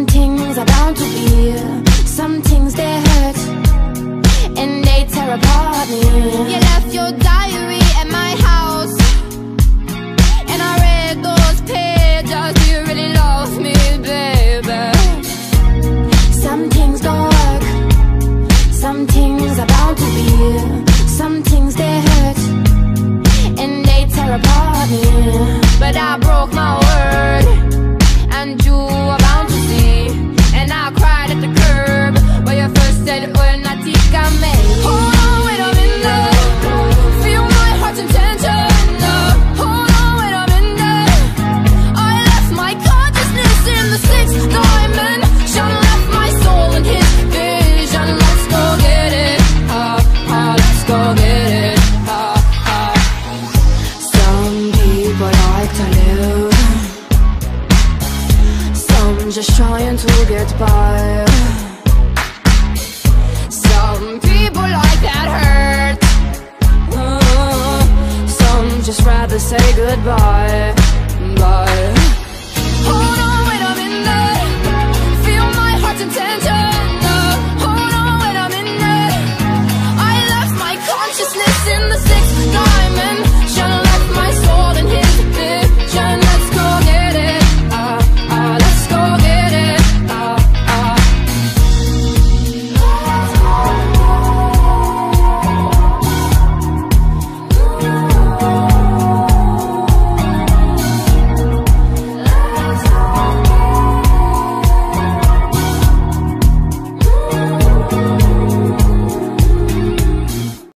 some things are bound to be some Hold on, minute Feel my minute oh, I left my consciousness in the sixth dimension Left my soul in his vision. Let's go get it. Let's go get it. Some people like to Some just trying to get by say goodbye, bye.